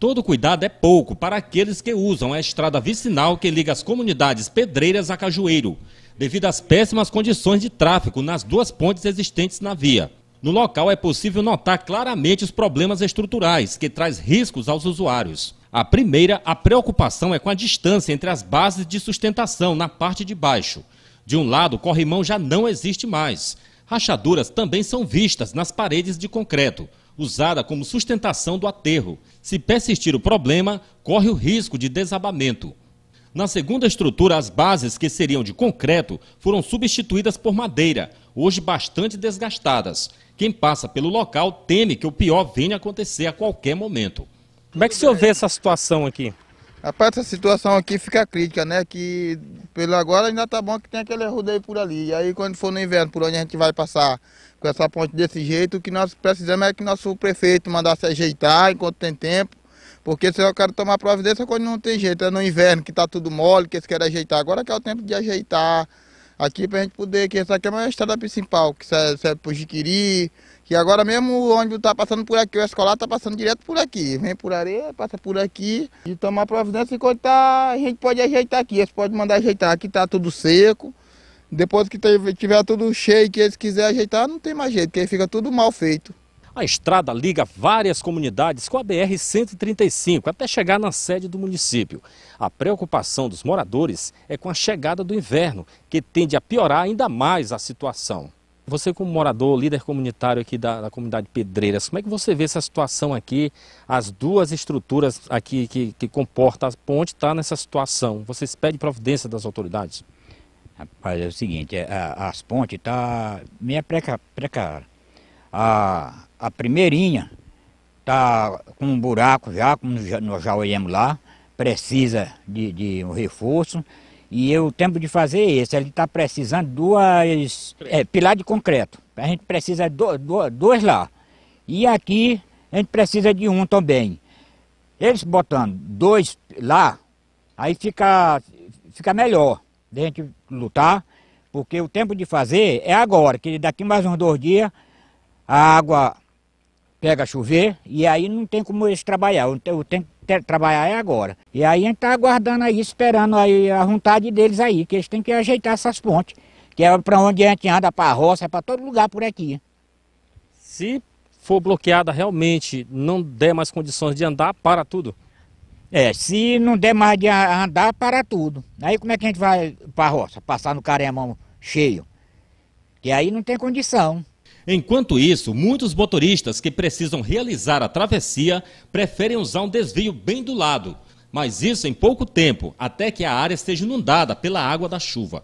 Todo cuidado é pouco para aqueles que usam a estrada vicinal que liga as comunidades Pedreiras a Cajueiro, devido às péssimas condições de tráfego nas duas pontes existentes na via. No local é possível notar claramente os problemas estruturais que traz riscos aos usuários. A primeira, a preocupação é com a distância entre as bases de sustentação na parte de baixo. De um lado, o corrimão já não existe mais. Rachaduras também são vistas nas paredes de concreto usada como sustentação do aterro. Se persistir o problema, corre o risco de desabamento. Na segunda estrutura, as bases, que seriam de concreto, foram substituídas por madeira, hoje bastante desgastadas. Quem passa pelo local teme que o pior venha acontecer a qualquer momento. Como é que o senhor vê essa situação aqui? Rapaz, essa situação aqui fica crítica, né? Que pelo agora ainda tá bom que tem aquele rodeio por ali. E aí quando for no inverno, por onde a gente vai passar com essa ponte desse jeito, o que nós precisamos é que nosso prefeito mandasse ajeitar enquanto tem tempo. Porque se eu quero tomar providência quando não tem jeito, é no inverno que tá tudo mole, que eles querem ajeitar. Agora que é o tempo de ajeitar aqui pra gente poder, que essa aqui é uma estrada principal, que serve, serve pro Jiquiri, que agora mesmo o ônibus está passando por aqui, o escolar está passando direto por aqui. Vem por areia, passa por aqui e tomar providência enquanto tá, a gente pode ajeitar aqui. Eles podem mandar ajeitar. Aqui está tudo seco. Depois que tiver tudo cheio que eles quiserem ajeitar, não tem mais jeito, porque fica tudo mal feito. A estrada liga várias comunidades com a BR-135 até chegar na sede do município. A preocupação dos moradores é com a chegada do inverno, que tende a piorar ainda mais a situação. Você como morador, líder comunitário aqui da, da, comunidade Pedreiras, como é que você vê essa situação aqui? As duas estruturas aqui que, que comportam a ponte estão tá nessa situação. Vocês pedem providência das autoridades? Rapaz, é o seguinte, é, as pontes tá meio precárias. A, a primeirinha está com um buraco já, como nós já olhamos lá, precisa de, de um reforço. E o tempo de fazer é esse, ele está precisando duas é, pilar de concreto. A gente precisa do, do, dois lá. E aqui a gente precisa de um também. Eles botando dois lá, aí fica, fica melhor de gente lutar, porque o tempo de fazer é agora, que daqui mais uns dois dias a água pega a chover e aí não tem como eles trabalhar. O tempo trabalhar é agora. E aí a gente está aguardando aí, esperando aí a vontade deles aí, que eles têm que ajeitar essas pontes, que é para onde a gente anda, para a roça, é para todo lugar por aqui. Se for bloqueada realmente, não der mais condições de andar, para tudo? É, se não der mais de andar, para tudo. Aí como é que a gente vai para a roça, passar no caremão cheio? Que aí não tem condição. Enquanto isso, muitos motoristas que precisam realizar a travessia preferem usar um desvio bem do lado, mas isso em pouco tempo, até que a área esteja inundada pela água da chuva.